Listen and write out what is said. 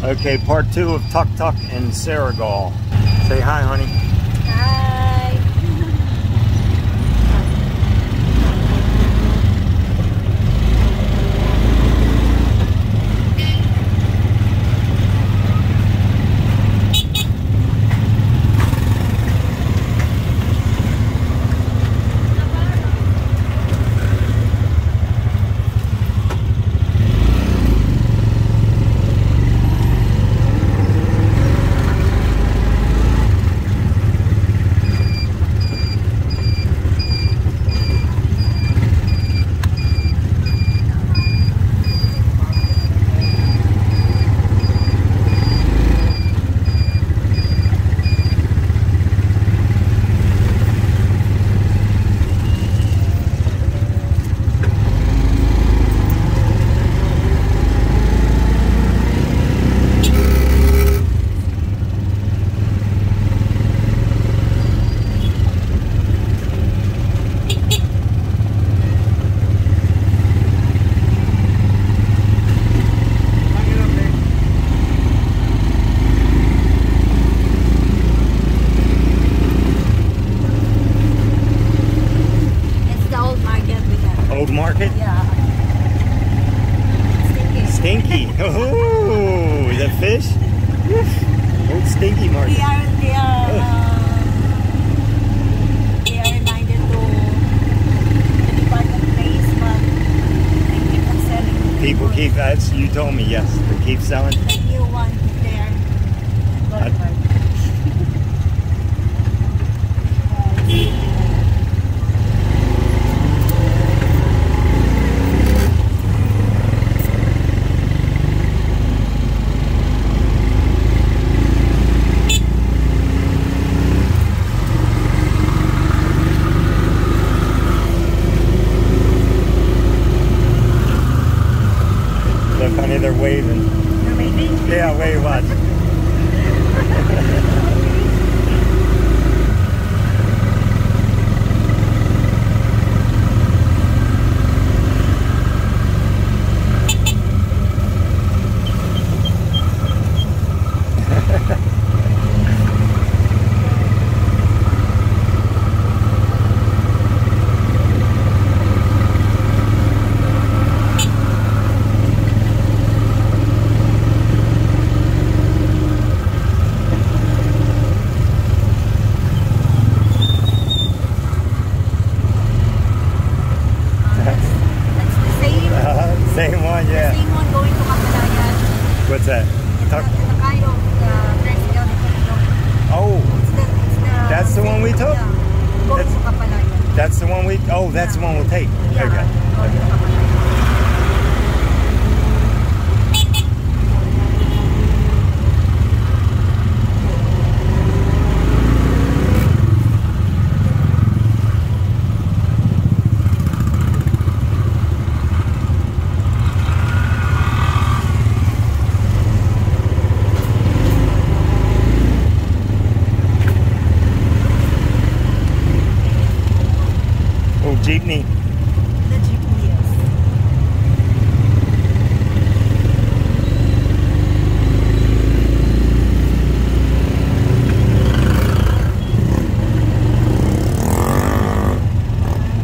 Okay, part two of Tuk Tuk and Senegal. Say hi, honey. Hi. It's the old market we got. Old Market? Yeah. Stinky. Stinky. Oh, the fish? Old Stinky They Market. are, they are, uh, they are reminded to, to be part place, but they keep selling. People keep, that's, you told me, yes. They keep selling. The new one there. I- They're waving. You're waiting? Yeah, wave, watch. That's the same, One, the same one going to Kapalayan. What's that? It's the, the Cairo, the first down in Cairo. Oh, It's the, it's the That's the one we took? Yeah. Going That's- to Kapalayan. that's the one we, oh, that's the one we'll take. Yeah, Okay. Kapalayan. Sydney.